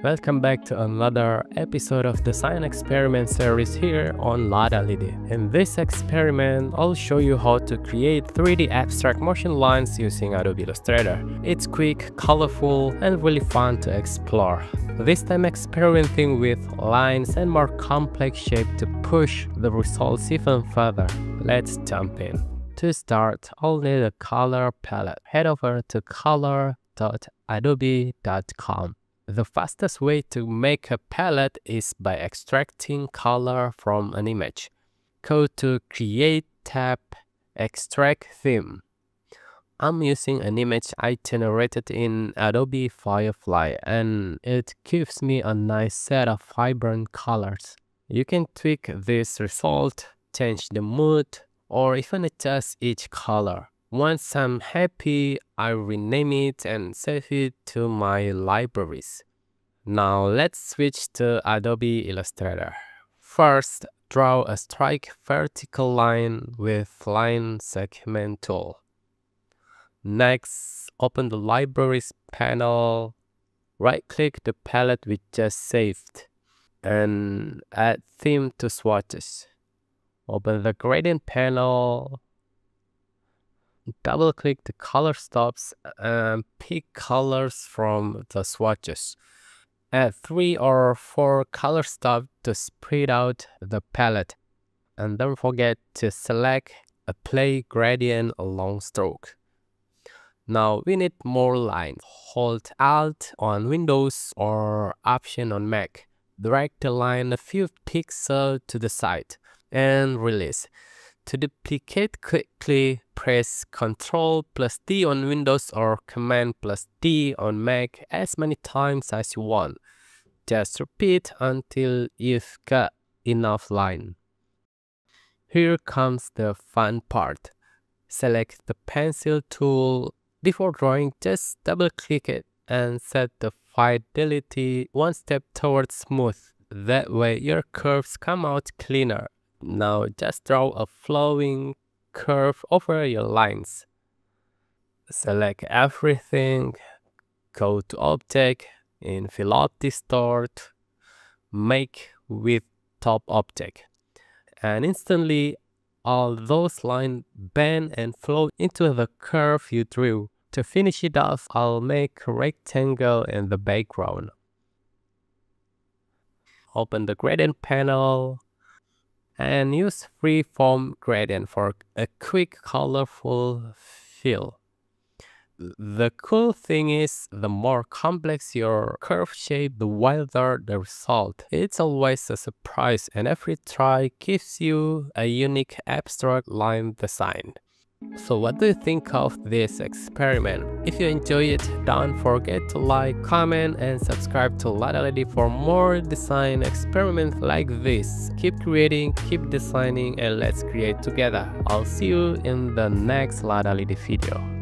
Welcome back to another episode of the Design Experiment series here on Ladalidi. In this experiment, I'll show you how to create 3D abstract motion lines using Adobe Illustrator. It's quick, colorful, and really fun to explore. This time experimenting with lines and more complex shape to push the results even further. Let's jump in. To start, I'll need a color palette. Head over to color.adobe.com. The fastest way to make a palette is by extracting color from an image. Go to Create tab, Extract Theme. I'm using an image I generated in Adobe Firefly and it gives me a nice set of vibrant colors. You can tweak this result, change the mood, or even adjust each color. Once I'm happy, I rename it and save it to my libraries. Now let's switch to Adobe Illustrator. First, draw a strike vertical line with line segment tool. Next, open the libraries panel, right-click the palette we just saved, and add theme to swatches. Open the gradient panel, double click the color stops uh, and pick colors from the swatches. Add three or four color stops to spread out the palette. And don't forget to select apply gradient along stroke. Now we need more lines. Hold Alt on Windows or Option on Mac. Drag the line a few pixels to the side and release. To duplicate quickly, press Ctrl plus D on Windows or Command plus D on Mac as many times as you want. Just repeat until you've got enough line. Here comes the fun part. Select the pencil tool. Before drawing, just double click it and set the fidelity one step towards smooth. That way your curves come out cleaner now just draw a flowing curve over your lines. Select everything, go to Object, Envelope Distort, Make with Top Object. And instantly, all those lines bend and flow into the curve you drew. To finish it off, I'll make a rectangle in the background. Open the gradient panel, and use freeform gradient for a quick colorful feel. The cool thing is, the more complex your curve shape, the wilder the result. It's always a surprise and every try gives you a unique abstract line design. So what do you think of this experiment? If you enjoy it, don't forget to like, comment and subscribe to Ladalidi for more design experiments like this. Keep creating, keep designing and let's create together. I'll see you in the next Ladalidi video.